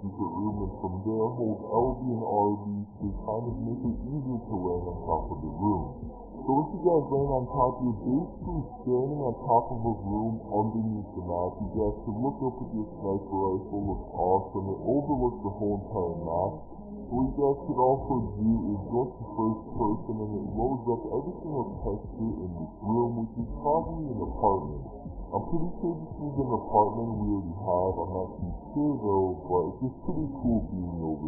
room, and from there hold LB and RB to kind of make it easier to land on top of the room. So once you guys land on top, you're basically standing on top of a room underneath the map. You guys can look up at your sniper rifle, looks awesome. It overlooks the whole entire map. What you guys could also do is go to first person and it loads up every single texture in this room, which is probably pretty sure this is an apartment we already have. I'm not too sure though, but it's just pretty cool being over.